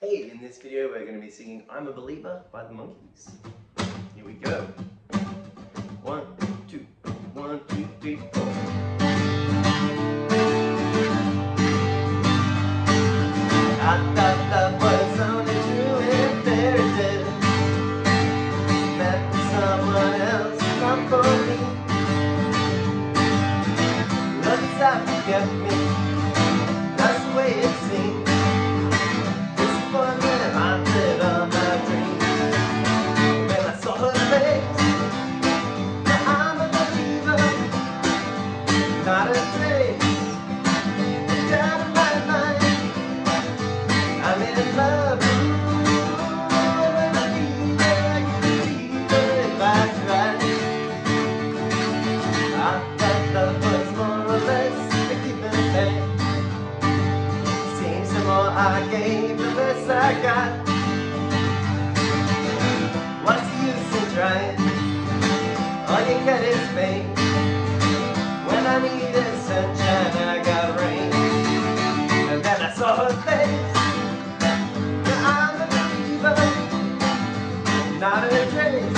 Hey, in this video we're going to be singing I'm a Believer by the Monkees. Here we go. One, two, one, two, three, four. Get me. That's the way it seems. I thought love was more or less forgiving, but seems the more I gave, the less I got. What's the use in trying? All you get is pain. When I needed sunshine, I got rain. And then I saw her face. Now I'm a believer, not a trace.